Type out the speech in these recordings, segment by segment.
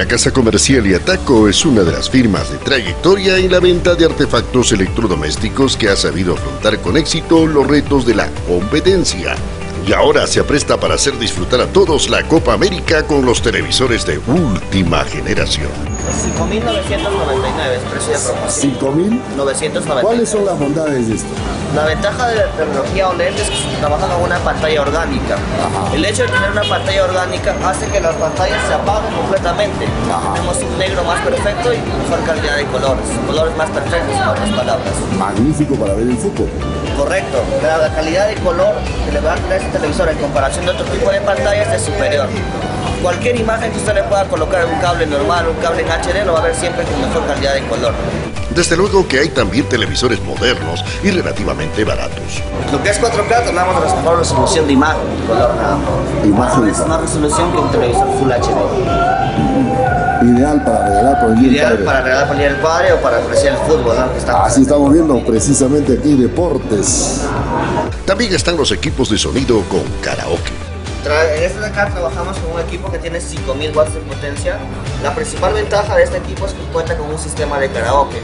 La Casa Comercial Yataco es una de las firmas de trayectoria en la venta de artefactos electrodomésticos que ha sabido afrontar con éxito los retos de la competencia. Y ahora se apresta para hacer disfrutar a todos la Copa América con los televisores de última generación. 5.999 es precio de promoción. ¿5.000? ¿Cuáles son las bondades de esto? La ventaja de la tecnología OLED es que se trabaja con una pantalla orgánica. El hecho de tener una pantalla orgánica hace que las pantallas se apaguen completamente. Tenemos un negro más perfecto y mejor calidad de colores. Colores más perfectos, en otras palabras. Magnífico para ver el fútbol. Correcto. La calidad de color que le va a dar este televisor en comparación de otro tipo de pantallas es superior cualquier imagen que usted le pueda colocar en un cable normal, un cable en HD, lo va a ver siempre con mejor calidad de color. Desde luego que hay también televisores modernos y relativamente baratos. Lo que es 4K, hablamos de la mejor resolución de imagen, color nada Imagen Es más resolución que un televisor Full HD. Ideal para regalar por el Ideal para regalar por el padre o para apreciar el fútbol, ¿no? Así estamos viendo precisamente aquí deportes. También están los equipos de sonido con karaoke. En este de acá trabajamos con un equipo que tiene 5000 watts de potencia. La principal ventaja de este equipo es que cuenta con un sistema de karaoke.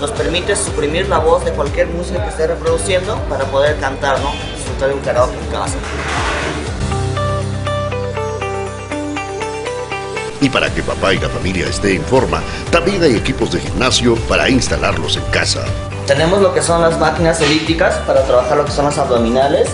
Nos permite suprimir la voz de cualquier música que esté reproduciendo para poder cantar, ¿no? Disfrutar de un karaoke en casa. Y para que papá y la familia esté en forma, también hay equipos de gimnasio para instalarlos en casa. Tenemos lo que son las máquinas elípticas para trabajar lo que son los abdominales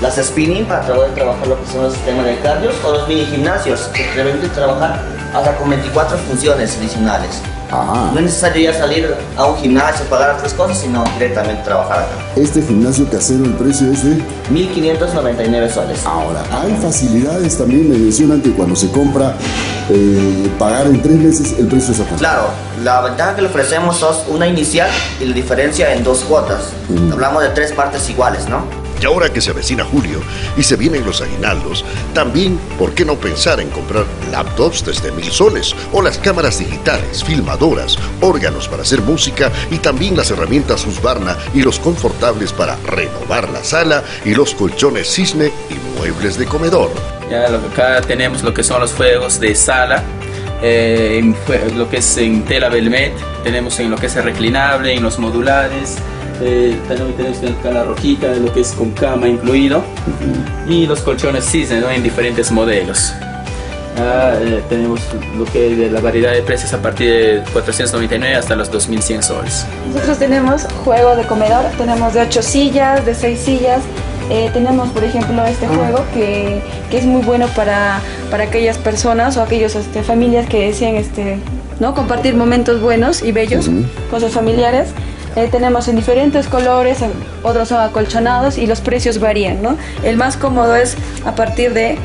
las spinning para poder trabajar lo que son los sistemas de cardio o los mini gimnasios que permiten trabajar hasta con 24 funciones adicionales. No es necesario ya salir a un gimnasio, pagar otras cosas, sino directamente trabajar acá. Este gimnasio casero, el precio es de 1.599 soles. Ahora, hay facilidades también, me mencionan que cuando se compra, eh, pagar en tres meses, el precio es ajustado. Claro, la ventaja que le ofrecemos es una inicial y la diferencia en dos cuotas. Hablamos de tres partes iguales, ¿no? Y ahora que se avecina julio y se vienen los aguinaldos, también, ¿por qué no pensar en comprar laptops desde mil soles o las cámaras digitales, filmadoras, órganos para hacer música y también las herramientas Husqvarna y los confortables para renovar la sala y los colchones cisne y muebles de comedor? Ya lo que acá tenemos lo que son los fuegos de sala, eh, lo que es en tela velvet, tenemos en lo que es reclinable, en los modulares, eh, también tenemos la rojita, de lo que es con cama incluido. Y los colchones Cisne en diferentes modelos. Ah, eh, tenemos lo que de la variedad de precios a partir de 499 hasta los 2100 soles. Nosotros tenemos juego de comedor, tenemos de 8 sillas, de 6 sillas. Eh, tenemos, por ejemplo, este ah. juego que, que, es muy bueno para, para aquellas personas o aquellas este, familias que decían este, ¿no? compartir momentos buenos y bellos con sus familiares. Eh, tenemos en diferentes colores, otros son acolchonados y los precios varían, ¿no? El más cómodo es a partir de,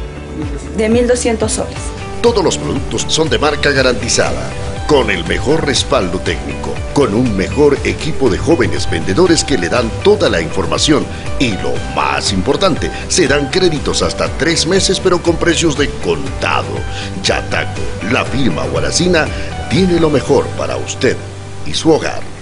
de 1.200 soles. Todos los productos son de marca garantizada, con el mejor respaldo técnico, con un mejor equipo de jóvenes vendedores que le dan toda la información y lo más importante, se dan créditos hasta tres meses pero con precios de contado. Yataco, la firma Guaracina, tiene lo mejor para usted y su hogar.